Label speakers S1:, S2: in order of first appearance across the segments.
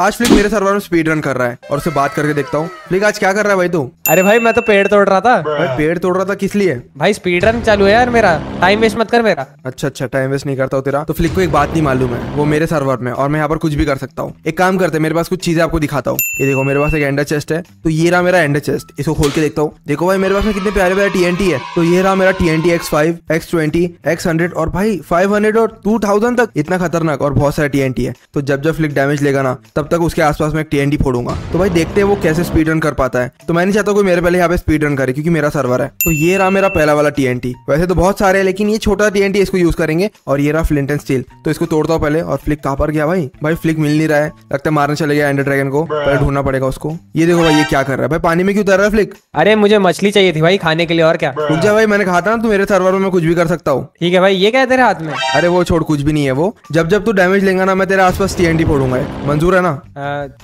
S1: आज फ्लिक मेरे सर्वर में स्पीड रन कर रहा है और उसे बात करके देखता हूँ। फ्लिक आज क्या कर रहा है भाई तू?
S2: अरे भाई मैं तो पेड़ तोड़ रहा था।
S1: भाई पेड़ तोड़ रहा था किस लिए?
S2: भाई स्पीड रन चालू है यार मेरा। टाइम वेस्ट मत कर मेरा।
S1: अच्छा अच्छा टाइम वेस्ट नहीं करता हूँ तेरा। तो फ्लिक को एक बात नहीं मालूम है। वो मेरे सर्वर में और मैं यहाँ पर कुछ भी कर सकता हूँ। एक काम करते मेरे पास कुछ चीज़ें आपको दिखाता हूँ। ये देखो मेरे पास एक एंडर चेस्ट है। तो ये रहा मेरा एंडर चेस्ट इसको खोल के देखता हूँ। देखो भाई मेरे पास में कितने प्यारे प्यारे टीएनटी है। तो ये रहा मेरा TNT x five x twenty x hundred और भाई फाइव हंड्रेड और टू थाउज़ेंड तक। इतना खतरनाक और बहुत सारे टीएनटी है। तो जब जब फ्लिक डैमेज लेगा ना तब तक उसके आसपास में एक टीएनटी फोड़ूँगा। तो भाई देखते हैं वो कैसे स्पीड रन कर पाता है। तो मैं नहीं चाहता कोई मेरे पहले यहाँ पे स्पीड रन करे क्योंकि मेरा सर्वर है। तो ये रहा मेरा पहला वाला टीएनटी वैसे तो बहुत सारे हैं लेकिन ये छोटा टीएनटी इसको यूज़ करेंगे और ये रहा फ्लिंट एंड स्टील तो इसको तोड़ता हूँ पहले और फ्लिक कहाँ पर गया भाई? भाई फ्लिक मिल नहीं रहा है। लगता है मारने चले गया एंडर ड्रैगन को। पहले ढूंढना पड़ेगा उसको। ये देखो भाई ये क्या कर रहा है। भाई पानी में क्यों उतर रहा है फ्लिक
S2: अरे मुझे मछली चाहिए थी भाई खाने के लिए और क्या?
S1: रुक जा भाई मैंने कहा था ना तू मेरे सर्वर में कुछ भी कर सकता हूँ।
S2: ठीक है भाई ये क्या है तेरे हाथ में?
S1: अरे वो छोड़ कुछ भी नहीं है वो। जब जब तू डैमेज लेगा ना मैं तेरे आसपास टीएनटी फोड़ूँगा। मंजूर है ना?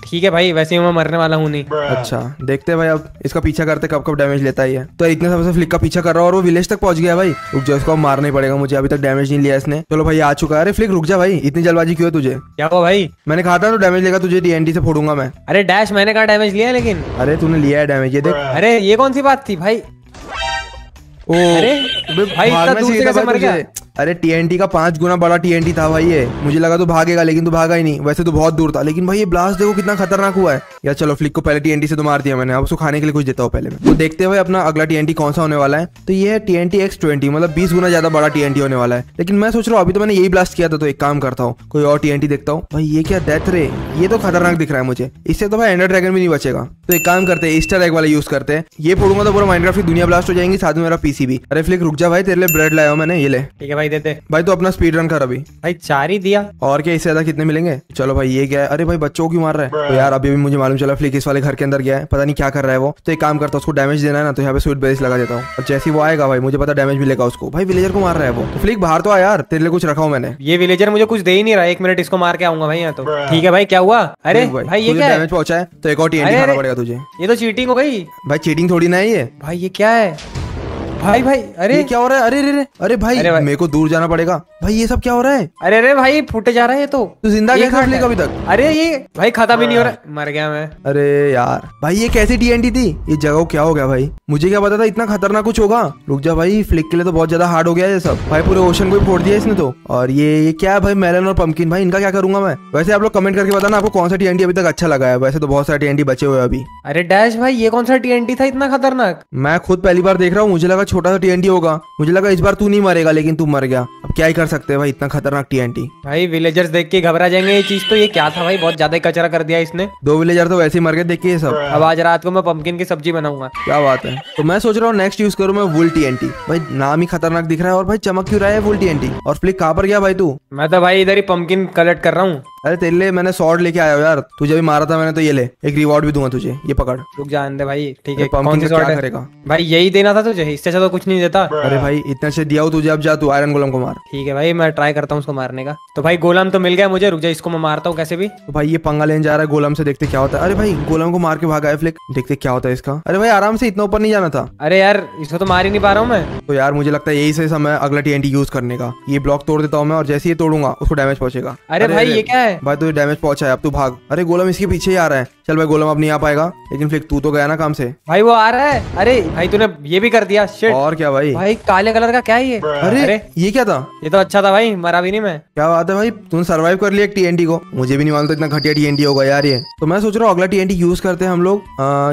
S2: ठीक है भाई वैसे मैं मरने वाला हूँ नहीं।
S1: अच्छा देखते हैं भाई अब इसका पीछा करते कब कब डैमेज लेता ही है तो इतने समय से फ्लिक का पीछा कर रहा है और वो विलेज तक पहुँच गया भाई। रुक जा इसको अब मारना ही पड़ेगा मुझे अभी तक डैमेज नहीं लिया इसने। चलो भाई आ चुका है। अरे फ्लिक रुक जा भाई इतनी जल्दबाजी क्यों है तुझे?
S2: क्या हुआ भाई?
S1: मैंने कहा था तो डैमेज लेगा तुझे टीएनटी से फोड़ूँगा मैं।
S2: अरे डैश मैंने कहा डैमेज लिया लेकिन।
S1: अरे तूने लिया है डैमेज ये देख।
S2: अरे ये कौन सी बात थी भाई?
S1: ओ
S2: अरे भाई इतना दूर से कैसे मर गया।
S1: अरे टीएनटी का पाँच गुना बड़ा टीएनटी था भाई ये। मुझे लगा तो भागेगा, लेकिन तो भागा ही नहीं। वैसे तो बहुत दूर था, लेकिन भाई ये ब्लास्ट देखो कितना खतरनाक हुआ है। यार चलो फ्लिक को पहले टीएनटी से तो मार दिया मैंने। अब उसको खाने के लिए कुछ देता हूँ पहले तो देखते हुए अपना अगला टीएनटी कौन सा होने वाला है। तो ये टीएनटी एक्स ट्वेंटी मतलब बीस गुना ज़्यादा बड़ा टीएनटी होने वाला है। लेकिन मैं सोच रहा हूँ, अभी तो मैंने यही ब्लास्ट किया था तो एक काम करता हूँ, कोई और टीएनटी देखता हूँ। भाई ये क्या डेथ रे ये तो खतरनाक दिख रहा है मुझे। इससे तो भाई एंडर ड्रैगन भी नहीं बचेगा। तो एक काम करते हैं एग वाला यूज़ करते हैं। ये फोड़ूँगा तो पूरा माइनक्राफ्ट की दुनिया ब्लास्ट हो जाएँगी, साथ में मेरा पीसी भी। अरे फ्लिक रुक जा भाई, तेरे लिए ब्रेड लाया मैंने, ये ले।
S2: ठीक है भाई दे दे
S1: भाई तो अपना स्पीड रन कर अभी।
S2: भाई चार ही दिया।
S1: और क्या इससे ज़्यादा कितने मिलेंगे? चलो भाई ये क्या है? अरे भाई बच्चों को क्यों मार रहा है? तो यार अभी भी मुझे मालूम चला फ्लिक इस वाले घर के अंदर गया है। पता नहीं क्या कर रहा है वो। तो एक काम करता हूँ उसको डैमेज देना है ना तो यहाँ पे स्वीट बेस लगा देता हूँ। और जैसे वो आएगा भाई मुझे पता डैमेज मिलेगा उसको। भाई विलेजर को मार रहा है वो। तो फ्लिक बाहर तो आ यार। तेरे लिए कुछ रखा हूँ मैंने।
S2: ये विलेजर मुझे कुछ दे ही नहीं रहा। एक मिनट इसको मार के आऊँगा भाई यहाँ तो। ठीक है भाई क्या हुआ? अरे भाई ये क्या
S1: डैमेज पहुँचा है तो एक और खाना पड़ेगा तुझे।
S2: ये तो चीटिंग हो गई।
S1: भाई चीटिंग थोड़ी ना है ये।
S2: भाई ये क्या है? भाई भाई अरे।
S1: ये क्या हो रहा है? अरे अरे अरे अरे भाई
S2: अरे भाई।
S1: मेरे को दूर जाना पड़ेगा। भाई ये सब क्या हो रहा है?
S2: अरे अरे भाई फूटे जा रहा है ये तो।
S1: तू ज़िंदा कैसे
S2: कहाँ
S1: फ्लिक अभी तक?
S2: अरे ये भाई खाता भी नहीं हो रहा। मर गया मैं।
S1: अरे यार भाई ये कैसी टीएनटी थी? ये जगह क्या हो गया भाई? मुझे क्या पता था इतना खतरनाक कुछ होगा? रुक जा भाई फ्लिक के लिए तो बहुत ज़्यादा हार्ड हो गया ये सब। भाई पूरे ओशन को ही फोड़ दिया इसने तो। और ये ये क्या है भाई मेलन और पंपकिन भाई इनका क्या करूँगा मैं? वैसे आप लोग कमेंट करके बताना आपको कौन सा टीएनटी अभी तक अच्छा लगा है। वैसे तो बहुत सारे टीएनटी बचे हुए हैं अभी।
S2: अरे डैश भाई ये कौन सा टीएनटी था इतना खतरनाक?
S1: मैं खुद पहली बार देख रहा हूँ मुझे लगा छोटा सा टीएनटी होगा। मुझे लगा इस बार तू नहीं मरेगा लेकिन तू मर गया। अब क्या ही कर सकते हैं भाई इतना खतरनाक टीएनटी
S2: भाई विलेजर्स देख के घबरा जाएँगे ये चीज़ तो। ये क्या था भाई? बहुत ज़्यादा कचरा कर दिया इसने।
S1: दो विलेजर तो वैसे ही मर गए देखिए ये सब।
S2: अब आज रात को मैं पंपकिन की सब्ज़ी बनाऊँगा।
S1: क्या बात है। तो मैं सोच रहा हूँ नेक्स्ट यूज़ करूँ मैं वुल टीएनटी भाई नाम ही खतरनाक दिख रहा है और भाई चमक क्यों रहा है वुल टीएनटी और फ्लिक कहाँ पर गया भाई तू?
S2: मैं तो भाई इधर ही पंपकिन कलेक्ट कर रहा हूँ।
S1: अरे तेरे लिए मैंने सॉर्ड लेके आया हूँ यार। तुझे भी मारा था मैंने तो ये ले। एक रिवॉर्ड भी दूँगा तुझे। ये पकड़।
S2: रुक जा दे भाई। ठीक है कौन सी
S1: क्या करेगा?
S2: भाई यही देना था तुझे? इससे तो कुछ नहीं देता।
S1: अरे भाई इतने से दिया हूँ तुझे अब जा तू आयरन गोलम को मार।
S2: ठीक है भाई मैं ट्राई करता हूँ उसको मारने का। तो भाई गोलम तो मिल गया मुझे रुक जा इसको मैं मारता हूँ कैसे भी।
S1: तो भाई ये पंगा लेने जा रहा है गोलम से देखते क्या होता है। अरे भाई गोलम को मार के भागा है फ्लिक देखते क्या होता है इसका। अरे भाई आराम से इतना ऊपर नहीं जाना था।
S2: अरे यार इसको तो मार ही नहीं पा रहा हूँ मैं।
S1: तो यार मुझे लगता है यही सही समय अगला टीएनटी यूज़ करने का। ये ब्लॉक तोड़ देता हूँ मैं और जैसे ही तोड़ूँगा उसको डैमेज पहुंचेगा।
S2: अरे भाई, ये क्या है?
S1: भाई तुझे डैमेज पहुँचा है अब तू भाग। अरे गोलम इसके पीछे ही आ रहा है। चल भाई गोलम अब नहीं आ पाएगा। लेकिन फ्लिक तू तो गया ना काम से।
S2: भाई वो आ रहा है। अरे भाई तूने ये भी कर दिया।
S1: और क्या भाई?
S2: भाई काले कलर का क्या है ये
S1: अरे अरे ये क्या था?
S2: ये तो अच्छा था भाई मरा भी नहीं मैं।
S1: क्या बात है भाई? तूने सरवाइव कर लिया एक टीएनटी को। मुझे भी नहीं मालूम था इतना घटिया टीएनटी होगा यार ये। तो मैं सोच रहा हूँ अगला टीएनटी यूज़ करते हैं हम लोग।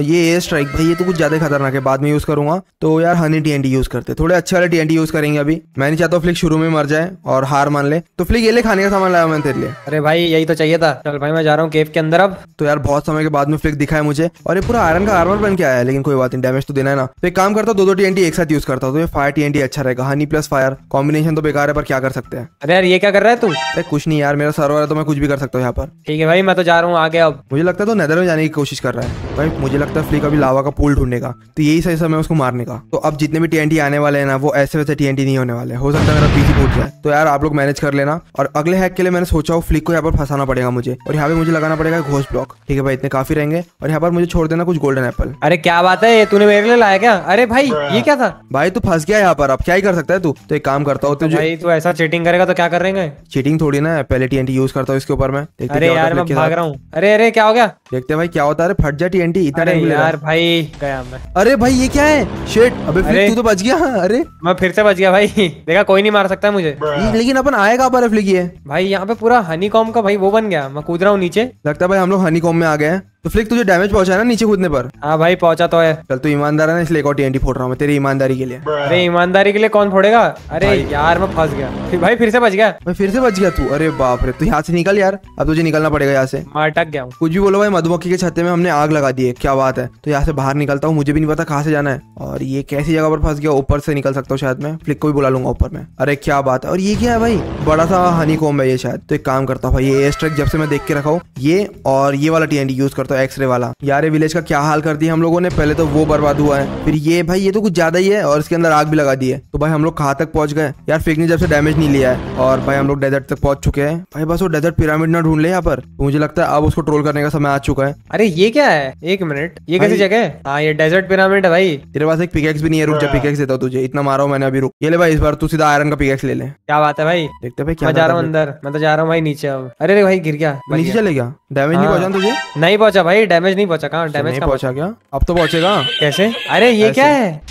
S1: ये एयर स्ट्राइक भाई ये तो कुछ ज़्यादा खतरनाक है। बाद में यूज़ करूँगा। तो यार हनी टीएनटी यूज़ करते थोड़े अच्छे वाले टीएनटी यूज़ करेंगे अभी। मैं नहीं चाहता हूँ फ्लिक शुरू में मर जाए और हार मान ले। तो फ्लिक ये ले खाने का सामान लाया मैंने तेरे लिए।
S2: अरे भाई यही तो चाहिए था। चल भाई मैं जा रहा हूँ केव के अंदर अब।
S1: तो यार बहुत समय के बाद में फ्लिक दिखा है मुझे। और ये पूरा आयरन का आर्मर बन के आया है लेकिन कोई बात नहीं डैमेज तो देना है ना। तो एक काम करता हूँ दो दो टीएनटी एक साथ यूज़ करता हूँ तो ये फायर टीएनटी अच्छा रहेगा। हनी प्लस फायर कॉम्बिनेशन तो बेकार है पर क्या कर सकते हैं?
S2: अरे यार ये क्या कर रहा है तू?
S1: अरे कुछ नहीं यार मेरा सर्वर है तो मैं कुछ भी कर सकता हूँ यहाँ पर।
S2: ठीक है भाई मैं तो जा रहा हूँ आगे अब।
S1: मुझे लगता है तो नेदर में जाने की कोशिश कर रहा है। भाई मुझे लगता है फ्लिक अभी लावा का पूल ढूँढने का। तो यही सही समय उसको मारने का। तो अब जितने भी टीएनटी आने वाले हैं ना वो ऐसे वैसे टीएनटी नहीं होने वाले। हो सकता है मेरा पीसी फूट जाए। तो यार आप लोग मैनेज कर लेना। और अगले हैक के लिए मैंने सोचा हूँ फ्लिक को यहाँ पर फंसाना पड़ेगा मुझे। और यहाँ पे मुझे लगाना पड़ेगा घोष ब्लॉक ठीक है भाई इतने काफ़ी रहेंगे। और यहाँ पर मुझे छोड़ देना कुछ गोल्डन एप्पल
S2: अरे क्या बात है तूने मेरे लिए लाया क्या? अरे भाई ये क्या था?
S1: भाई तू फंस गया यहाँ पर। अब क्या ही कर सकता है तू? तो एक काम करता हूँ तुझे।
S2: भाई तू ऐसा चीटिंग करेगा तो क्या करेंगे
S1: चीटिंग थोड़ी ना है। पहले टीएनटी यूज़ करता हूँ इसके ऊपर मैं।
S2: अरे यार मैं भाग रहा हूँ। अरे अरे क्या हो गया?
S1: देखते भाई क्या होता है। अरे फट जा टीएनटी इतना टाइम
S2: यार भाई गया मैं।
S1: अरे भाई ये क्या है? शेट अबे
S2: अरे।
S1: फ्लिक तू तो बच गया। अरे।
S2: मैं फिर से बच गया भाई। देखा कोई नहीं मार सकता मुझे।
S1: लेकिन अपन आएगा बर्फ़ है
S2: भाई यहाँ पे पूरा हनी कॉम का भाई वो बन गया। मैं कूद रहा हूँ नीचे।
S1: लगता है भाई हम लोग हनी कॉम में आ गए हैं। तो फ्लिक तुझे डैमेज पहुँचा है ना नीचे कूदने पर?
S2: हाँ भाई पहुँचा तो है।
S1: चल तू ईमानदार है ना इसलिए एक और टीएनटी फोड़ रहा हूँ मैं तेरी ईमानदारी के लिए।
S2: अरे ईमानदारी के लिए कौन फोड़ेगा? अरे यार मैं फंस गया। फिर भाई फिर से बच गया।
S1: भाई फिर से बच गया तू? अरे बाप रे तू यहाँ से निकल यार। अब तुझे निकलना पड़ेगा यहाँ से।
S2: मैं अटक गया
S1: कुछ भी बोलो भाई मधुमक्खी के छत्ते में हमने आग लगा दी है। क्या बात है? तो यहाँ से बाहर निकलता हूँ मुझे भी नहीं पता कहाँ से जाना है। और ये कैसी जगह पर फंस गया ऊपर से निकल सकता हूँ शायद मैं। फ्लिक को भी बुला लूँगा ऊपर में। अरे क्या बात है। और ये क्या है भाई? बड़ा सा हनी कोम है ये शायद। तो एक काम करता हूँ भाई ये एयर स्ट्राइक जब से मैं देख के रखा हूँ ये और ये वाला टीएनडी यूज़ करता हूँ एक्सरे वाला। यार विलेज का क्या हाल कर दिया हम लोगों ने? पहले तो वो बर्बाद हुआ है। फिर ये भाई, ये तो कुछ ज़्यादा ही है और इसके अंदर आग भी लगा दी है। तो भाई हम लोग कहाँ तक पहुँच गए? यार फ्लिक ने जब से डैमेज नहीं लिया है। और भाई हम लोग डेजर्ट तक पहुँच चुके हैं। भाई बस वो डेजर्ट पिरामिड ना ढूंढ ले यहाँ पर। तो मुझे लगता है अब उसको ट्रोल करने का समय आ चुका है।
S2: अरे ये क्या है? एक मिनट ये कैसी जगह है? हाँ ये डेजर्ट पिरामिड है भाई।
S1: तेरे पास एक पिकेक्स भी नहीं है रुक जा पिकेक्स देता हूँ तुझे। इतना मारा हूँ मैंने अभी रुक। ये ले भाई इस बार तू सीधा आयरन का पिकेक्स ले ले।
S2: क्या बात है भाई?
S1: देखते भाई क्या
S2: जा रहा हूँ अंदर। मैं तो जा रहा हूँ भाई नीचे अब। अरे अरे भाई गिर गया।
S1: नीचे चले गया? डैमेज नहीं
S2: हाँ।
S1: पहुँचा तुझे?
S2: नहीं पहुँचा भाई डैमेज नहीं पहुँचा। कहाँ? डैमेज
S1: पहुँचा क्या? अब तो पहुंचेगा।
S2: कैसे? अरे ये क्या है?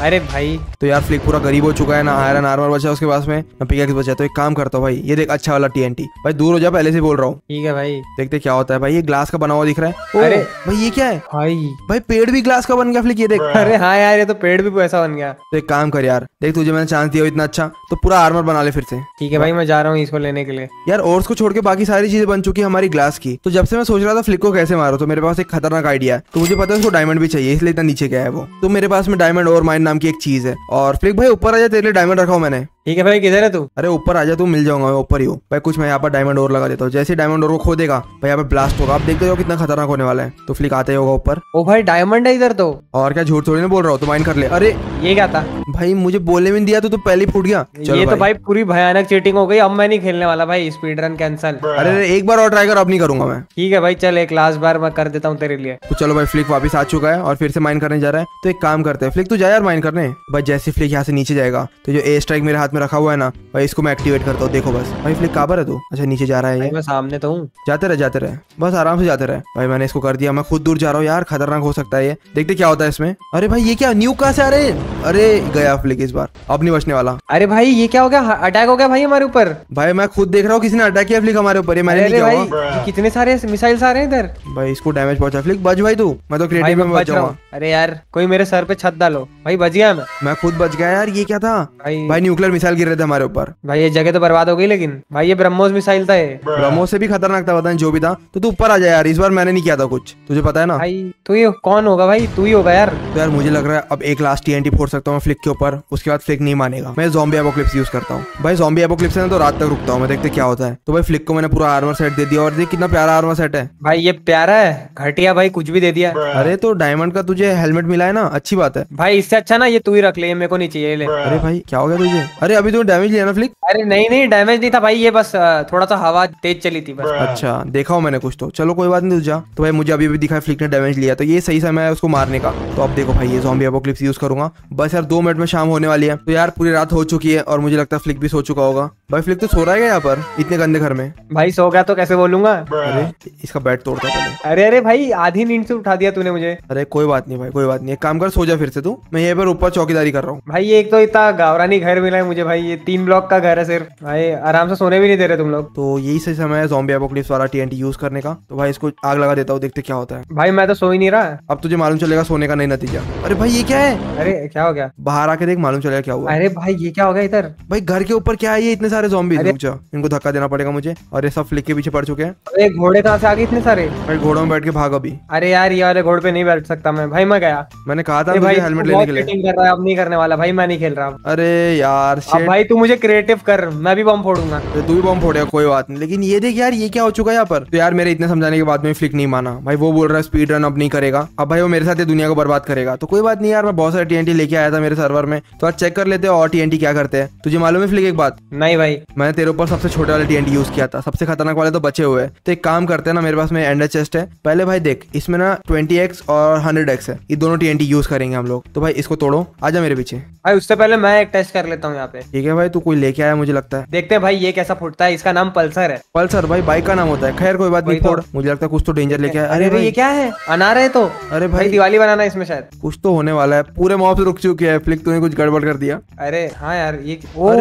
S2: अरे भाई।
S1: तो यार फ्लिक पूरा गरीब हो चुका है ना आयरन आर्मर बचा है उसके पास में ना पिकेक्स बचा तो एक काम करता हूँ भाई ये देख अच्छा वाला टीएनटी भाई दूर हो जा पहले से बोल रहा हूँ।
S2: ठीक है भाई।
S1: देखते क्या होता है भाई ये ग्लास का बना हुआ दिख रहा है। ओ,
S2: अरे।
S1: भाई ये क्या है?
S2: भाई।
S1: भाई पेड़ भी ग्लास का बन गया फ्लिक ये देख।
S2: अरे हाँ यार ये तो पेड़ भी ऐसा बन गया।
S1: तो एक काम कर यार देख तुझे मैंने चांस दिया इतना अच्छा तो पूरा आर्मर बना ले फिर से।
S2: ठीक है भाई मैं जा रहा हूँ इसको लेने के लिए।
S1: यार ओर्स को छोड़ के बाकी सारी चीज़ें बन चुकी है हमारी ग्लास की। तो जब से मैं सोच रहा था फ्लिक को कैसे मारो तो मेरे पास एक खतरनाक आइडिया है। तो मुझे पता है उसको डायमंड भी चाहिए इसलिए इतना नीचे गया है वो। तो मेरे पास में डायमंड और माइन नाम की एक चीज़ है। और फ्लिक भाई, ऊपर आ जाए तेरे लिए डायमंड रखा हो मैंने।
S2: ठीक है भाई किधर है तू?
S1: अरे ऊपर आ जा तू मिल जाऊँगा मैं ऊपर ही हूँ। भाई कुछ मैं यहाँ पर डायमंड और लगा देता हूँ। जैसे डायमंड और को खोदेगा भाई यहाँ पे ब्लास्ट होगा। आप देखते हो कितना खतरनाक होने वाला है। तो फ्लिक आते होगा ऊपर।
S2: ओ भाई डायमंड है इधर तो।
S1: और क्या झूठ थोड़ी ना बोल रहा हूँ तो माइन कर ले। अरे
S2: ये क्या था?
S1: भाई मुझे बोलने भी दिया तो तू पहले फूट गया।
S2: ये तो भाई। पूरी भयानक चीटिंग हो गई। अब मैं नहीं खेलने वाला भाई स्पीड रन कैंसल
S1: अरे एक बार और ट्राई कर अब नहीं करूँगा मैं।
S2: ठीक है भाई चल एक लास्ट बार मैं कर देता हूँ तेरे लिए।
S1: तो चलो भाई फ्लिक वापस आ चुका है और फिर से माइन करने जा रहा है। तो एक काम करते हैं फ्लिक तू जा यार माइन करने। भाई जैसे फ्लिक यहाँ से नीचे जाएगा तो जो ए स्ट्राइक मेरे हाथ में रखा हुआ है ना भाई इसको मैं एक्टिवेट करता हूँ देखो बस। भाई फ्लिक कहाँ है तू? अच्छा नीचे जा रहा है
S2: मैं सामने तो हूँ।
S1: जाते रहे जाते रहे। बस आराम से जाते रहे। भाई मैंने इसको कर दिया मैं खुद दूर जा रहा हूँ यार खतरनाक हो सकता है ये। देखते क्या होता है इसमें। अरे भाई ये क्या न्यू कहाँ से आ रहे अरे गया फ्लिक इस बार। अब नहीं बचने वाला।
S2: अरे भाई ये क्या हो गया? अटैक हो गया भाई हमारे ऊपर।
S1: भाई मैं खुद देख रहा हूँ किसी ने अटैक किया फ्लिक हमारे ऊपर मैंने
S2: भाई कितने सारे मिसाइल आ रहे हैं इधर?
S1: भाई इसको डैमेज पहुँचा। फ्लिक बच भाई तू। मैं तो क्रिएटिव
S2: में
S1: बच जाऊँगा।
S2: अरे यार कोई मेरे सर पे छत डालो। भाई बच गया मैं।
S1: मैं खुद बच गया यार ये क्या था?
S2: भाई
S1: भाई न्यूक्लियर मिसाइल गिर रहे थे हमारे ऊपर।
S2: भाई ये जगह तो बर्बाद हो गई लेकिन। भाई ये ब्रह्मोस मिसाइल था ये।
S1: ब्रह्मोस से भी खतरनाक था पता नहीं जो भी था। तो तू ऊपर आ जाए यार इस बार मैंने नहीं किया था कुछ। तुझे पता है ना?
S2: भाई तू ये कौन होगा भाई? तू ही होगा यार।
S1: तो यार मुझे लग रहा है अब एक लास्ट टीएनटी फोड़ सकता हूँ फ्लिक के ऊपर उसके बाद फ्लिक नहीं मानेगा। मैं जॉम्बी एपोक्लिप्स यूज़ करता हूँ। भाई जॉम्बी एपोक्लिप्स है तो रात तक रुकता हूँ मैं देखते क्या होता है। तो भाई फ्लिक को मैंने पूरा आर्मर सेट दे दिया और देख कितना प्यारा आर्मर सेट है।
S2: भाई ये प्यारा है। घटिया भाई कुछ भी दे दिया।
S1: अरे तो डायमंड का तुझे हेलमेट मिला है ना? अच्छी बात है।
S2: भाई इससे अच्छा ना ये तू ही रख ले मेरे को नहीं चाहिए ले।
S1: अरे भाई क्या हो गया तुझे? अरे अभी तूने डैमेज लिया ना फ्लिक
S2: अरे नहीं नहीं डैमेज नहीं था भाई ये बस थोड़ा सा हवा तेज चली थी बस।
S1: अच्छा देखा हो मैंने कुछ तो। चलो कोई बात नहीं तू जा। तो भाई मुझे अभी भी दिखा है फ्लिक ने डैमेज लिया तो ये सही समय है उसको मारने का। तो अब देखो भाई ये जॉम्बी एपोक्लिप्स यूज़ करूँगा। बस यार दो मिनट में शाम होने वाली है। तो यार पूरी रात हो चुकी है और मुझे लगता है फ्लिक भी सो चुका होगा। भाई फ्लिक तो सो रहा है यहाँ पर? इतने गंदे घर में।
S2: भाई सो गया तो कैसे बोलूँगा?
S1: अरे इसका बेड तोड़ता पहले।
S2: अरे अरे भाई आधी नींद से उठा दिया तूने मुझे।
S1: अरे कोई बात नहीं भाई कोई बात नहीं। काम कर सो जा फिर से तू। मैं यहीं पर ऊपर चौकीदारी कर रहा हूँ।
S2: भाई ये एक तो इतना गावरानी घर मिला है मुझे भाई ये तीन ब्लॉक का घर है सिर्फ़। भाई आराम से सोने भी नहीं दे रहे तुम लोग।
S1: तो यही सही समय है जॉम्बी एपोक्लिप्स वाला टीएनटी यूज़ करने का। तो भाई इसको आग लगा देता हूँ देखते क्या होता है।
S2: भाई मैं तो सो ही नहीं रहा।
S1: अब तुझे मालूम चलेगा सोने का नहीं नतीजा। अरे भाई ये क्या है?
S2: अरे क्या हो गया?
S1: बाहर आके देख मालूम चलेगा क्या हुआ।
S2: अरे भाई ये क्या हो गया इधर?
S1: भाई घर के ऊपर क्या है ये इतने सारे जॉम्बी इनको धक्का देना पड़ेगा मुझे। और ये सब फ्लिक के पीछे पड़ चुके हैं।
S2: अरे घोड़े कहाँ से आ गए इतने सारे?
S1: भाई घोड़ों में बैठ के भाग अभी।
S2: अरे यार ये वाले घोड़े पे नहीं बैठ सकता मैं। भाई मैं गया।
S1: मैंने कहा था
S2: भाई
S1: हेलमेट लेने के लिए।
S2: अब नहीं करने वाला। भाई मैं नहीं खेल रहा।
S1: अरे यार
S2: अब भाई तू मुझे क्रिएटिव कर मैं भी बम फोड़ूँगा।
S1: अरे तू भी बम फोड़ेगा कोई बात नहीं। लेकिन ये देख यार ये क्या हो चुका है यहाँ पर? तो यार मेरे इतने समझाने के बाद में फ्लिक नहीं माना। भाई वो बोल रहा है स्पीड रन अब नहीं करेगा। अब भाई वो मेरे साथ दुनिया को बर्बाद करेगा। तो कोई बात नहीं यार मैं बहुत सारे टीएनटी लेके आया था मेरे सर्वर में। तो आज चेक कर लेते हैं और टीएनटी क्या करते हैं। तुझे मालूम है फ्लिक एक बात?
S2: नहीं भाई।
S1: मैंने तेरे ऊपर सबसे छोटे वाले टीएनटी यूज़ किया था। सबसे खतरनाक वाले तो बचे हुए तो एक काम करते हैं ना मेरे पास में एंडर चेस्ट है। पहले भाई देख इसमें ना ट्वेंटी एक्स और हंड्रेड एक्स है। ये दोनों टीएनटी यूज़ करेंगे हम लोग। तो भाई इसको तोड़ो। आजा मेरे पीछे।
S2: भाई उससे पहले मैं एक टेस्ट कर लेता हूँ यहाँ पे।
S1: ठीक है भाई तू कोई लेके आया मुझे लगता है।
S2: देखते हैं भाई ये कैसा फुटता है इसका नाम पल्सर है।
S1: पल्सर भाई बाइक का नाम होता है। खैर कोई बात नहीं
S2: तो।
S1: फोड़। मुझे लगता है कुछ तो डेंजर लेके आया।
S2: अरे भाई ये क्या है? अनार है तो।
S1: अरे
S2: भाई। दिवाली बनाना इसमें शायद।
S1: कुछ तो होने वाला है। पूरे मॉब से रुक चुके हैं। फ्लिक तुमने कुछ गड़बड़ कर दिया।
S2: अरे हाँ यार ये ओ।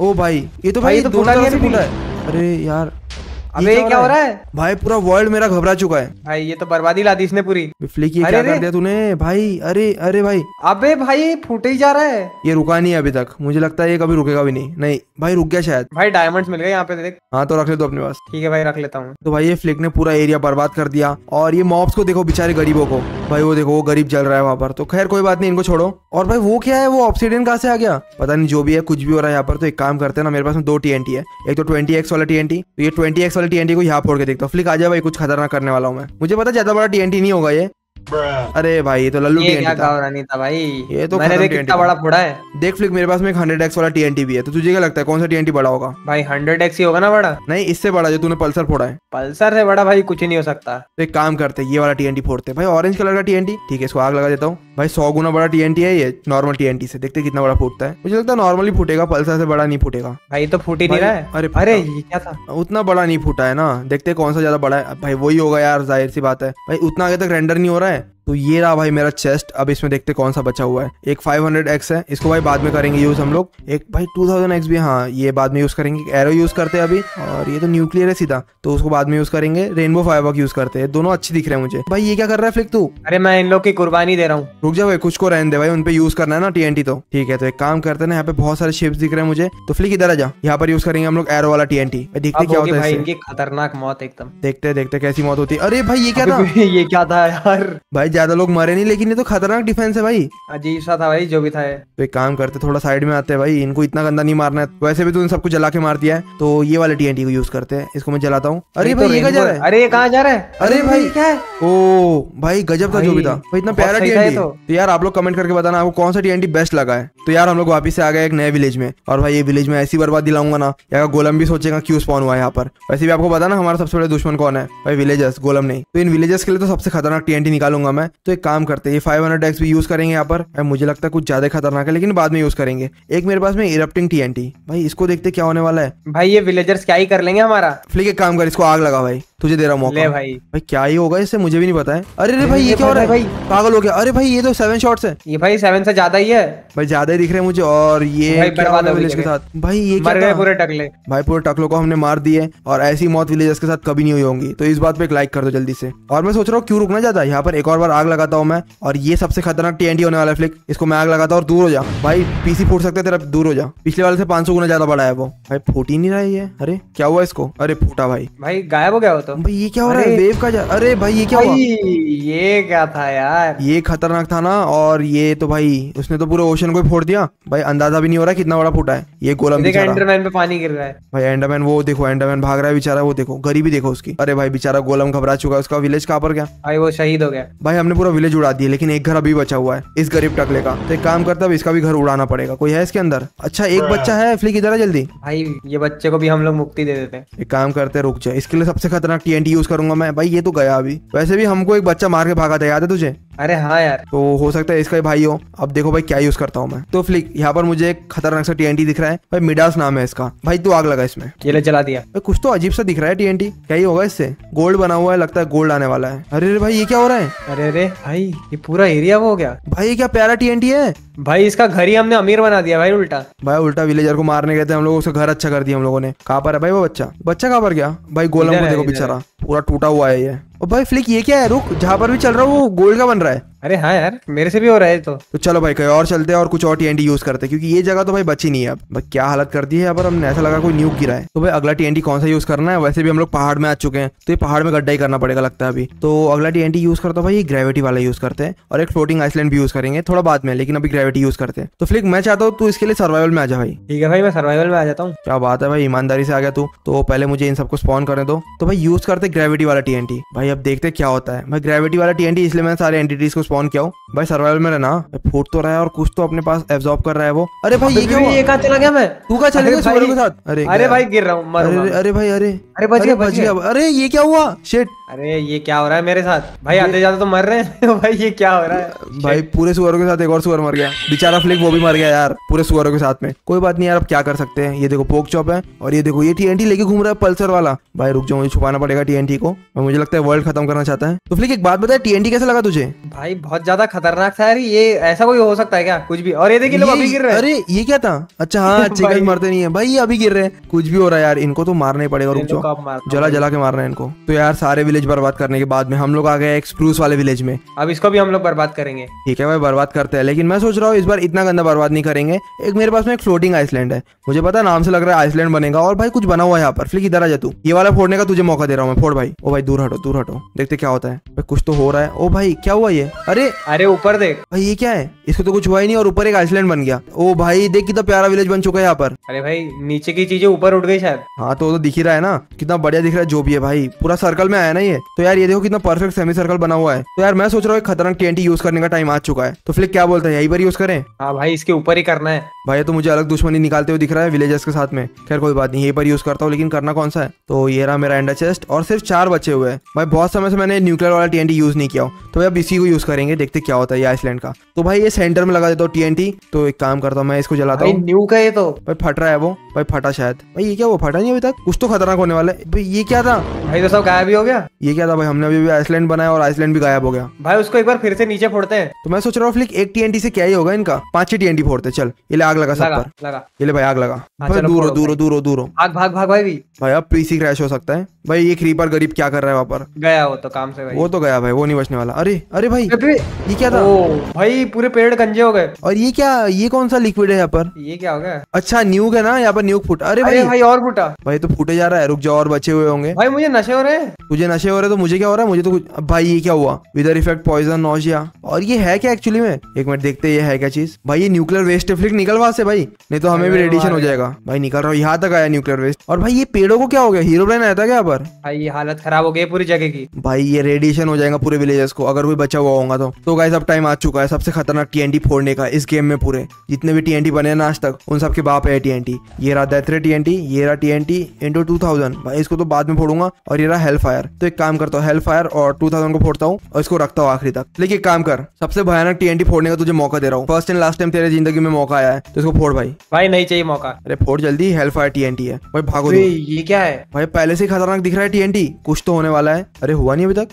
S1: ओ भाई ये तो
S2: भाई, ये तो
S1: फूटा है। अरे यार।
S2: अबे ये क्या हो रहा है?
S1: भाई पूरा वर्ल्ड मेरा घबरा चुका है।
S2: भाई ये तो बर्बादी ला दी इसने पूरी।
S1: फ्लिक ये क्या कर दिया तूने? भाई अरे अरे भाई।
S2: अबे भाई फूटे ही जा रहा है।
S1: ये रुका नहीं है अभी तक। मुझे लगता है ये कभी रुकेगा भी नहीं। नहीं भाई रुक गया शायद।
S2: भाई डायमंड्स मिल गए यहाँ पे देख।
S1: हाँ तो रख ले दो अपने पास।
S2: ठीक है भाई रख लेता हूँ।
S1: तो भाई ये फ्लिक ने पूरा एरिया बर्बाद कर दिया। और ये मॉब्स को देखो बेचारे गरीबों को। भाई वो देखो वो गरीब जल रहा है वहाँ पर। तो खैर कोई बात नहीं इनको छोड़ो। और भाई वो क्या है? वो ऑप्सीडियन कहाँ से आ गया? पता नहीं जो भी है कुछ भी हो रहा है यहाँ पर। तो एक काम करते हैं ना मेरे पास में दो टीएनटी है। एक तो ट्वेंटी एक्स वाला टीएनटी तो ये ट्वेंटी एक्स वाले टीएनटी को यहाँ फोड़ के देखता हूँ। फ्लिक आ जाए भाई, कुछ खतरनाक करने वाला हूँ मैं। मुझे पता ज़्यादा बड़ा टीएनटी नहीं होगा ये। अरे भाई ये तो लल्लू
S2: ये क्या
S1: टीएनटी था
S2: नहीं था भाई?
S1: ये तो
S2: मैंने देख कितना बड़ा फोड़ा है।
S1: देख फ्लिक मेरे पास में एक हंड्रेड एक्स वाला टीएनटी भी है तो तुझे क्या लगता है कौन सा टीएनटी बड़ा होगा?
S2: भाई हंड्रेड एक्स ही होगा ना बड़ा?
S1: नहीं इससे बड़ा जो तूने पल्सर फोड़ा है।
S2: पल्सर से बड़ा भाई कुछ नहीं हो सकता।
S1: तो एक काम करते ये वाला टीएनटी फोड़ते। भाई ऑरेंज कलर का टीएनटी ठीक है इसको आग लगा देता हूँ। भाई सौ गुना बड़ा टीएनटी है ये नॉर्मल टीएनटी से। देखते कितना बड़ा फूटता है। मुझे लगता है नॉर्मली फूटेगा पल्सर से बड़ा नहीं फूटेगा।
S2: भाई तो फूट ही नहीं रहा है?
S1: अरे
S2: अरे ये क्या था?
S1: उतना बड़ा नहीं फूटा है ना। देखते कौन सा ज़्यादा बड़ा है। भाई वही होगा यार ज़ाहिर सी बात है। भाई उतना आगे तक रेंडर नहीं हो रहा है तो ये रहा भाई मेरा चेस्ट अब इसमें देखते कौन सा बचा हुआ है। एक 500 एक्स है। इसको भाई बाद में करेंगे यूज़ हम लोग। एक भाई 2000 एक्स भी हाँ ये बाद में यूज़ करेंगे। एरो यूज़ करते हैं अभी। और ये तो न्यूक्लियर है सीधा। तो उसको बाद में यूज़ करेंगे। रेनबो फाइबर यूज़ करते हैं। दोनों अच्छे दिख रहे हैं मुझे। भाई ये क्या कर रहा है फ्लिक तू?
S2: अरे मैं इन लोग की कुर्बानी दे रहा हूँ।
S1: रुक जा भाई कुछ को रहने दे भाई। उनपे यूज़ करना है ना टीएनटी तो। ठीक है तो एक काम करते हैं ना यहाँ पे बहुत सारे शिप्स दिख रहे हैं मुझे। तो फ्लिक इधर आ जा। यहाँ पर यूज़ करेंगे हम लोग एरो वाला टीएनटी देखते क्या होता है
S2: खतरनाक मौत एकदम।
S1: देखते देखते कैसी मौत होती है। अरे भाई ये क्या था?
S2: ये क्या था यार?
S1: भाई ज़्यादा लोग मरे नहीं लेकिन ये तो खतरनाक डिफेंस है भाई।
S2: अजीब सा था भाई जो भी था ये।
S1: तो एक काम करते थोड़ा साइड में आते हैं भाई इनको इतना गंदा नहीं मारना है। वैसे भी तूने सबको जला के मार दिया है तो ये वाले टीएनटी को यूज़ करते हैं इसको मैं जलाता हूँ। अरे भाई
S2: तो
S1: ये क्या जा रहा
S2: है। अरे कहाँ जा रहा है?
S1: अरे भाई।
S2: क्या है।
S1: ओ भाई गजब था जो भी था।
S2: भाई,
S1: भाई इतना प्यारा
S2: ये
S1: टीएनटी
S2: तो।
S1: तो यार आप लोग कमेंट करके बताना आपको कौन सा टीएनटी बेस्ट लगा है? तो यार हम लोग वापिस से आ गए एक नए विलेज में। और भाई ये विलेज में ऐसी बर्बाद दिलाऊँगा ना का गोलम भी सोचेगा क्यों स्पॉन हुआ है यहाँ पर। वैसे भी आपको पता ना हमारा सबसे बड़े दुश्मन कौन है? भाई विलेजर्स गोलम नहीं। तो इन विलेजर्स के लिए तो सबसे खतरनाक टीएनटी निकालूँगा मैं। तो एक काम करते हैं ये फाइव हंड्रेड एक्स भी यूज़ करेंगे यहाँ पर। मुझे लगता है कुछ ज़्यादा खतरनाक है लेकिन बाद में यूज़ करेंगे। एक मेरे पास में इरप्टिंग टीएनटी भाई इसको देखते क्या होने वाला है?
S2: भाई ये विलेजर्स क्या ही कर लेंगे हमारा।
S1: फ्लिक एक काम कर इसको आग लगा भाई। तुझे दे रहा
S2: ले
S1: मौका।
S2: भाई।
S1: भाई क्या ही होगा इससे? मुझे भी नहीं पता है। अरे रे भाई ये क्या हो रहा है?
S2: भाई।
S1: पागल हो गया। अरे भाई ये तो सेवन शॉट्स है।
S2: ये भाई सेवन से ज़्यादा ही है।
S1: भाई ज़्यादा ही दिख रहे हैं मुझे। और ये विलेज के साथ? भाई ये
S2: मर गए पूरे टकले।
S1: भाई पूरे टकलों को हमने मार दिए और ऐसी मौत विलेजर्स के साथ कभी नहीं हुई होंगी। तो इस बात पे एक लाइक कर दो जल्दी से। और मैं सोच रहा हूँ क्यों रुकना चाहता यहाँ पर एक और बार आग लगाता हूँ मैं। और ये सबसे खतरनाक टीएनटी होने वाला है फ्लिक इसको मैं आग लगाता हूँ और दूर हो जा। भाई पीसी फूट सकते तेरा दूर हो जा। पिछले वाले से 500 गुना ज़्यादा बड़ा है वो। भाई फूट ही नहीं रहा है ये। अरे क्या हुआ इसको? अरे फूटा भाई।
S2: भाई गायब हो गया तो।
S1: भाई ये क्या हो रहा है?
S2: अरे।
S1: वेव का जा अरे भाई ये क्या हुआ?
S2: ये क्या था यार?
S1: ये खतरनाक था ना और ये तो भाई उसने तो पूरे ओशन को फोड़ दिया। भाई अंदाज़ा भी नहीं हो रहा कितना बड़ा फूटा है। ये गोलम
S2: देखा एंडरमैन पे पानी गिर रहा है।
S1: भाई एंडरमैन वो देखो एंडरमैन भाग रहा है बेचारा वो देखो गरीबी देखो उसकी। अरे भाई बेचारा गोलम घबरा चुका है उसका विलेज कहाँ पर गया?
S2: भाई वो शहीद हो गया।
S1: भाई हमने पूरा विलेज उड़ा दिया लेकिन एक घर अभी बचा हुआ है इस गरीब टकले का। तो एक काम करता है इसका भी घर उड़ाना पड़ेगा। कोई है इसके अंदर? अच्छा एक बच्चा है फ्लिक इधर है जल्दी।
S2: भाई ये बच्चे को भी हम लोग मुक्ति दे देते हैं।
S1: एक काम करते हैं, रुक जाए इसके लिए सबसे खतरनाक टीएनटी यूज़ करूँगा मैं। भाई, ये तो गया अभी। वैसे भी हमको एक बच्चा मार के भागा था, याद है तुझे?
S2: अरे हाँ यार।
S1: तो हो सकता है इसका ही भाई हो। अब देखो भाई क्या यूज़ करता हूँ मैं। तो फ्लिक यहाँ पर मुझे एक खतरनाक सा टीएनटी दिख रहा है। भाई मिडास नाम है इसका। भाई तू आग लगा इसमें।
S2: ये ले चला दिया।
S1: भाई कुछ तो अजीब सा दिख रहा है टीएनटी क्या ही होगा इससे? गोल्ड बना हुआ है लगता है गोल्ड आने वाला है। अरे अरे भाई ये क्या हो रहा है?
S2: अरे अरे भाई ये पूरा एरिया वो हो गया।
S1: भाई ये क्या प्यारा टीएनटी है?
S2: भाई इसका घर ही हमने अमीर बना दिया भाई उल्टा।
S1: भाई उल्टा विलेजर को मारने गए थे हम लोग उसका घर अच्छा कर दिया हम लोगों ने। कहाँ पर है भाई वो बच्चा? बच्चा कहाँ पर गया? भाई गोलम को देखो बेचारा। पूरा टूटा हुआ है ये। और भाई फ्लिक ये क्या है? रुक, जहाँ पर भी चल रहा है, वो गोल्ड का बन रहा है।
S2: अरे हाँ यार मेरे से भी हो रहा है तो।
S1: तो चलो भाई कहीं और चलते हैं और कुछ और टीएनटी यूज़ करते हैं क्योंकि ये जगह तो भाई बची नहीं है अब। क्या हालत कर दी है अब हमने ऐसा लगा कोई न्यूक गिरा है। तो भाई अगला टीएनटी कौन सा यूज़ करना है? वैसे भी हम लोग पहाड़ में आ चुके हैं तो ये पहाड़ में गड्ढा ही करना पड़ेगा लगता है अभी। तो अगला टीएनटी यूज़ करता हूँ भाई ग्रेविटी वाला यूज़ करते हैं और एक फ्लोटिंग आइसलैंड भी यूज़ करेंगे थोड़ा बाद में लेकिन अभी ग्रेविटी यूज़ करते हैं। तो फ्लिक मैं चाहता हूँ तू इसके लिए सर्वाइवल में आ जा भाई।
S2: ठीक है भाई मैं सर्वाइवल में आ जाता हूँ।
S1: क्या बात है भाई ईमानदारी से आ गया तू। तो पहले मुझे इन सबको स्पॉन करने दो। तो भाई यूज़ करते ग्रेविटी वाला टीएनटी भाई अब देखते क्या होता है। भाई ग्रेविटी वाला टीएनटी इसलिए मैंने सारे एंटिटीज को स्पॉन किया हूँ। भाई सर्वाइवल में रहना। फूट तो रहा है और कुछ तो अपने पास एब्जॉर्ब कर रहा है वो। अरे भाई ये क्या?
S2: ये कहाँ चला गया मैं?
S1: तू कहाँ चले गया के साथ? अरे
S2: अरे भाई गिर रहा हूँ
S1: अरे अरे भाई अरे।
S2: अरे बच गया, बच गया।
S1: अरे ये क्या हुआ? शिट
S2: अरे ये क्या हो रहा है मेरे साथ? भाई आते जाते तो मर रहे हैं। भाई ये क्या हो रहा है?
S1: भाई पूरे सुअरों के साथ एक और सुअर मर गया। बेचारा फ्लिक वो भी मर गया यार पूरे सुअरों के साथ में। कोई बात नहीं यार अब क्या कर सकते हैं? ये देखो पोक चॉप है और ये देखो ये टीएनटी लेके घूम रहा है पल्सर वाला। भाई रुक जाओ मुझे छुपाना पड़ेगा टीएनटी को। और मुझे लगता है वर्ल्ड खत्म करना चाहता है। तो फ्लिक एक बात बता टीएनटी कैसा लगा तुझे?
S2: भाई बहुत ज़्यादा खतरनाक था यार ये ऐसा कोई हो सकता है क्या? कुछ भी। और ये देखिए लोग अभी गिर रहे हैं।
S1: अरे ये क्या था? अच्छा हाँ चिकन
S2: भाई।
S1: मरते नहीं है। भाई ये अभी गिर रहे हैं। कुछ भी हो रहा है यार इनको तो मारना ही पड़ेगा रुक जाओ। जला जला के मारना है इनको। तो यार सारे विलेज बर्बाद करने के बाद में हम लोग आ गए एक स्प्रूस वाले विलेज में।
S2: अब इसको भी हम लोग बर्बाद करेंगे।
S1: ठीक है भाई बर्बाद करते हैं। लेकिन मैं सोच रहा हूँ इस बार इतना गंदा बर्बाद नहीं करेंगे। एक मेरे पास में एक फ्लोटिंग आइसलैंड है। मुझे पता नाम से लग रहा है आइसलैंड बनेगा और भाई कुछ बना हुआ है यहाँ पर। फिर इधर आ जा तू। ये वाला फोड़ने का तुझे मौका दे रहा हूँ मैं। फोड़ भाई। ओ भाई दूर हटो दूर हटो। देखते क्या होता है। कुछ तो हो रहा है। ओ भाई क्या हुआ ये? अरे!
S2: अरे ऊपर देख।
S1: भाई ये क्या है? इसको तो कुछ हुआ ही नहीं और ऊपर एक आइसलैंड बन गया। ओ भाई देख कितना प्यारा विलेज बन चुका है यहाँ पर।
S2: अरे भाई नीचे की चीज़ें ऊपर उठ गई शायद।
S1: हाँ तो वो तो दिख ही रहा है ना। कितना बढ़िया दिख रहा है जो भी है भाई। पूरा सर्कल में आया ना ये तो यार ये देखो कितना परफेक्ट सेमी सर्कल बना हुआ है। तो यार मैं सोच रहा हूँ खतरनाक टीएनटी यूज़ करने का टाइम आ चुका है। तो फ्लिक क्या बोलते हैं? यही पर यूज़ करें?
S2: हाँ भाई इसके ऊपर ही करना है।
S1: भाई तो मुझे अलग दुश्मनी निकालते हुए दिख रहा है विलेजर्स के साथ में। खैर कोई बात नहीं यही पर यूज़ करता हूँ लेकिन करना कौन सा है? तो ये रहा मेरा एंडा चेस्ट और सिर्फ़ चार बचे हुए हैं। भाई बहुत समय से मैंने न्यूक्लियर वाला टीएनटी यूज़ नहीं किया तो भाई अब इसी को यूज़ करेंगे देखते क्या होता है ये आइसलैंड का। तो भाई ये सेंटर में लगा देता हूँ टीएनटी तो एक काम करता हूँ मैं इसको जलाता हूँ।
S2: न्यू का ये तो।
S1: भाई फट रहा है वो। भाई फटा शायद। भाई ये क्या वो फटा नहीं अभी तक? कुछ तो खतरनाक होने वाला है। भाई ये क्या था?
S2: भाई तो सब गायब ही हो गया।
S1: ये क्या था भाई? हमने अभी आइसलैंड बनाया और आइसलैंड भी गायब हो गया।
S2: भाई उसको एक बार फिर से नीचे फोड़ते हैं।
S1: तो मैं सोच रहा हूँ फ्लिक एक टीएनटी से क्या ही होगा इनका? पाँच छह टीएनटी फोड़ते चल ये आग लगा सब पर।
S2: लगा।
S1: ये भाई आग लगा।
S2: हाँ,
S1: भाई दूर हो दूर हो दूर हो दूर। हो
S2: भाग भाग भाग भाई।
S1: भाई अब पीसी क्रैश हो सकता है। भाई ये क्रीपर गरीब क्या कर रहा है वहाँ पर?
S2: गया वो तो काम से भाई।
S1: वो तो गया भाई वो नहीं बचने वाला। अरे अरे भाई ये क्या था?
S2: ओ भाई पूरे पेड़ गंजे हो गए।
S1: और ये क्या ये कौन सा लिक्विड है यहाँ पर?
S2: ये क्या हो गया?
S1: अच्छा न्यूक है ना? यहाँ पर न्यूक फुट। अरे भाई।
S2: भाई और फूटा।
S1: भाई तो फूटे जा रहा है रुक जाओ और बचे हुए होंगे।
S2: भाई मुझे नशे हो रहे हैं।
S1: तुझे नशे हो रहे तो मुझे क्या हो रहा है? मुझे तो कुछ भाई ये क्या हुआ? विदर इफ़ेक्ट पॉइजन नोजिया और ये है क्या एक्चुअली में? एक मिनट देखते ये है क्या चीज़। भाई ये न्यूक्लियर वेस्ट फ्लिक निकल वहाँ से भाई। नहीं तो हमें भी रेडिएशन हो जाएगा। भाई निकल रहा हूँ यहाँ तक आया न्यूक्लियर वेस्ट और भाई ये पेड़ों को क्या हो गया? हीरो ब्रेन आया था क्या पर?
S2: भाई ये हालत खराब हो गई पूरी जगह की।
S1: भाई ये रेडिएशन हो जाएगा पूरे विलेजेस को अगर कोई बचा हुआ होगा तो। तो गाइस अब टाइम आ चुका है सबसे खतरनाक टीएनटी फोड़ने का इस गेम में पूरे। जितने भी टीएनटी बने हैं ना आज तक उन सबके बाप है टीएनटी ये रहा डेथ दैथरे टीएनटी ये रहा टीएनटी इंटू टू थाउज़ेंड भाई इसको तो बाद में फोड़ूँगा और ये रहा हेल फायर तो एक काम करता हूँ हेल फायर और टू थाउज़ेंड को फोड़ता हूँ और इसको रखता हूँ आखिरी तक। लेकिन एक काम कर सबसे भयानक टीएनटी फोड़ने का तुझे मौका दे रहा हूँ। फ़र्स्ट एंड लास्ट टाइम तेरे ज़िंदगी में मौका आया है तो इसको फोड़ भाई।
S2: भाई नहीं चाहिए मौका।
S1: अरे फोड़ जल्दी हेल फायर टीएनटी है। भाई भागो
S2: ये क्या है?
S1: भाई पहले से खतरनाक दिख रहा है टीएनटी कुछ तो होने वाला है। अरे हुआ नहीं अभी तक?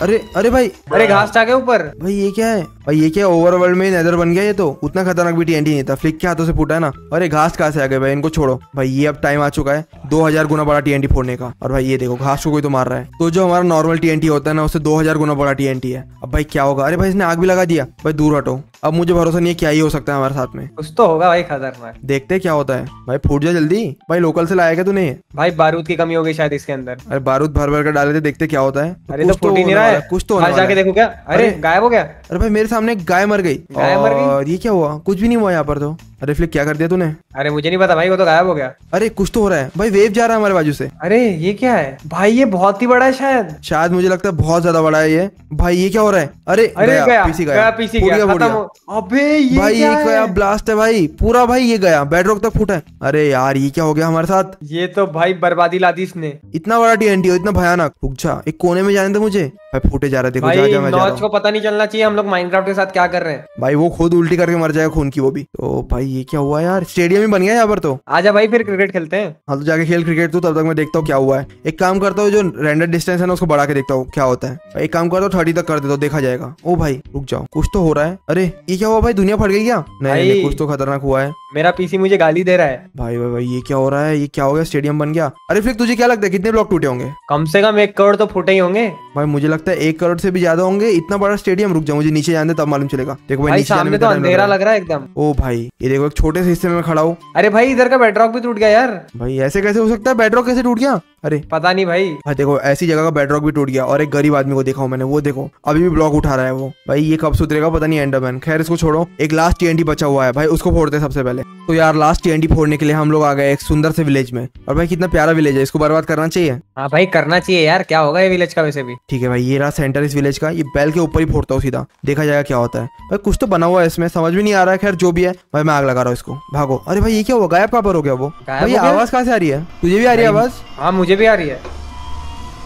S1: अरे अरे भाई।
S2: अरे घास चाके ऊपर।
S1: भाई ये क्या है? भाई ये क्या ओवर ओवरवर्ल्ड में नेदर बन गया ये तो? उतना खतरनाक भी टीएनटी नहीं था। फ्लिक के हाथों से फूटा है ना? अरे घास कहाँ से आ गए भाई? इनको छोड़ो। भाई ये अब टाइम आ चुका है। 2000 गुना बड़ा टीएनटी फोड़ने का। और भाई ये देखो घास को कोई तो मार रहा है। तो जो हमारा नॉर्मल टीएनटी होता है ना उससे 2000 गुना बड़ा टीएनटी है। अब भाई क्या होगा? अरे भाई इसने आग भी लगा दिया। भाई दूर हटो। अब मुझे भरोसा नहीं है क्या ही हो सकता है हमारे साथ में।
S2: कुछ तो होगा भाई खतरनाक।
S1: देखते हैं क्या होता है। भाई फूट जा जल्दी। भाई लोकल से लाया क्या तूने?
S2: भाई बारूद की कमी हो गई शायद इसके अंदर।
S1: अरे बारूद भर भर कर डाले थे देखते क्या होता है।
S2: अरे तो
S1: कुछ
S2: फूट ही नहीं रहा है।
S1: कुछ तो
S2: जाके। देखो क्या। अरे- गायब हो गया।
S1: अरे भाई मेरे सामने गाय मर गई।
S2: गाय मर गई?
S1: और ये क्या हुआ? कुछ भी नहीं हुआ यहाँ पर तो। अरे फ्लिक क्या कर दिया तूने?
S2: अरे मुझे नहीं पता भाई वो तो गायब हो गया।
S1: अरे कुछ तो हो रहा है। भाई वेव जा रहा है हमारे बाजू से।
S2: अरे ये क्या है? भाई ये बहुत ही बड़ा है शायद।
S1: शायद मुझे लगता है बहुत ज़्यादा बड़ा है ये। भाई ये क्या हो रहा है? अरे
S2: अरे गया
S1: पीसी
S2: गया पीसी अबे ये
S1: भाई ये ब्लास्ट है? भाई। पूरा भाई ये गया। बेडरॉक तक फूटा है। अरे यार ये क्या हो गया हमारे साथ?
S2: ये तो भाई बर्बादी ला दी इसने।
S1: इतना बड़ा टीएनटी हो इतना भयानक। रुक जा एक कोने में जाने दे मुझे। भाई फूटे जा रहे देखो जा जा मैं जा रहा
S2: को पता नहीं चलना चाहिए हम लोग माइनक्राफ्ट के साथ क्या कर रहे हैं।
S1: भाई वो खुद उल्टी करके मर जाएगा खून की वो भी। तो भाई ये क्या हुआ यार? स्टेडियम ही बन गया यहाँ पर तो।
S2: आजा भाई फिर क्रिकेट खेलते हैं।
S1: हाँ तो जाके खेल क्रिकेट तू तब तक मैं देखता हूँ क्या हुआ है। एक काम करता हूँ जो रेंडर डिस्टेंस है ना उसको बढ़ा के देखता हूँ क्या होता है। एक काम करता हूँ थर्टी तक कर देता हूँ देखा जाएगा। ओ भाई रुक जाओ। कुछ तो हो रहा है। अरे ये क्या हुआ भाई? दुनिया फट गई क्या? नहीं। कुछ तो खतरनाक हुआ है।
S2: मेरा पीसी मुझे गाली दे रहा है।
S1: भाई भाई भाई ये क्या हो रहा है? ये क्या हो गया? स्टेडियम बन गया। अरे फिर तुझे क्या लगता है? कितने ब्लॉक टूटे होंगे?
S2: कम से कम एक करोड़ तो फूटे ही होंगे।
S1: भाई मुझे लगता है एक करोड़ से भी ज़्यादा होंगे। इतना बड़ा स्टेडियम रुक जाओ मुझे नीचे जाने तब मालूम चलेगा। देखो भाई
S2: भाई सामने तो अंधेरा लग रहा है एकदम।
S1: ओ भाई ये देखो एक छोटे से हिस्से में खड़ा हूँ।
S2: अरे भाई इधर का बेडरॉक भी टूट गया यार।
S1: भाई ऐसे कैसे हो सकता है? बेडरॉक कैसे टूट गया? अरे।
S2: पता नहीं भाई।
S1: हाँ देखो ऐसी जगह का बेडरॉक भी टूट गया और एक गरीब आदमी को देखा हूँ मैंने वो देखो अभी भी ब्लॉक उठा रहा है वो। भाई ये कब सुधरेगा? पता नहीं एंडरमैन खैर इसको छोड़ो। एक लास्ट टीएनटी बचा हुआ है। भाई उसको फोड़ते सबसे पहले। पहले तो यार लास्ट टीएनडी फोड़ने के लिए हम लोग आ गए एक सुंदर से विलेज में। और भाई कितना प्यारा विलेज है इसको बर्बाद करना चाहिए?
S2: हाँ भाई करना चाहिए यार क्या होगा ये विलेज का वैसे भी?
S1: ठीक है भाई ये रहा सेंटर इस विलेज का ये बैल के ऊपर ही फोड़ता हूँ सीधा। देखा जाएगा क्या होता है। भाई कुछ तो बना हुआ है इसमें समझ में नहीं आ रहा है खैर जो भी है। भाई मैं आग लगा रहा हूँ इसको। भागो। अरे भाई ये क्या हुआ? गायब कहाँ पर हो गया वो? भाई? आवाज़ कहाँ से आ रही है? तुझे भी आ रही है आवाज़?
S2: हाँ मुझे भी आ रही है।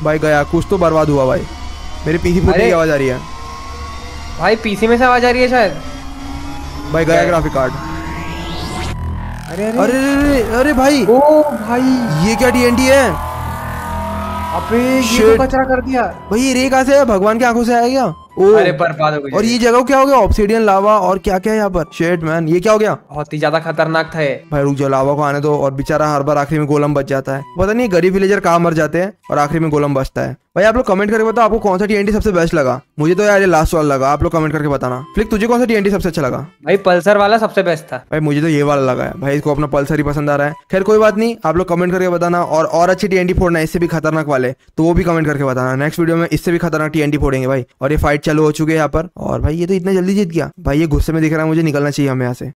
S1: भाई गया। कुछ तो बर्बाद हुआ भाई। मेरे पीसी फूटने की आवाज़ आ रही है।
S2: भाई पीसी में से आवाज़ आ रही है शायद।
S1: भाई गया ग्राफिक कार्ड
S2: अरे अरे।
S1: अरे अरे अरे, भाई।
S2: ओ भाई।
S1: ये क्या टीएनडी है?
S2: अबे ये तो कचरा कर दिया।
S1: भाई ये रे कहाँ से है? भगवान की आँखों से आया क्या? ओ।
S2: अरे बर्बाद हो गई
S1: और ये। जगह क्या हो गया? ऑब्सीडियन लावा और क्या क्या है यहाँ पर? शेट मैन ये क्या हो गया?
S2: बहुत ही ज़्यादा खतरनाक था ये।
S1: भाई रुक जाओ लावा को आने दो और बेचारा हर बार आखिरी में गोलम बच जाता है। पता नहीं गरीब विलेजर कहाँ मर जाते हैं और आखिरी में गोलम बचता है। भाई आप लोग कमेंट करके बताओ आपको कौन सा टीएनटी सबसे बेस्ट लगा। मुझे तो यार ये लास्ट वाला लगा। आप लोग कमेंट करके बताना। फ्लिक तुझे कौन सा टीएनटी सबसे अच्छा लगा?
S2: भाई पल्सर वाला सबसे बेस्ट था।
S1: भाई मुझे तो ये वाला लगा है। भाई इसको अपना पल्सर ही पसंद आ रहा है। खैर कोई बात नहीं। आप लोग कमेंट करके बताना। और और अच्छी टीएनटी फोड़ना इससे भी खतरनाक वाले तो वो भी कमेंट करके बताना। नेक्स्ट वीडियो में इससे भी खतरनाक टीएनटी फोड़ेंगे भाई। और ये फाइट चालू हो चुके हैं यहाँ पर। और भाई ये तो इतना जल्दी जीत गया। भाई ये गुस्से में दिख रहा है मुझे निकलना चाहिए हमें यहाँ से।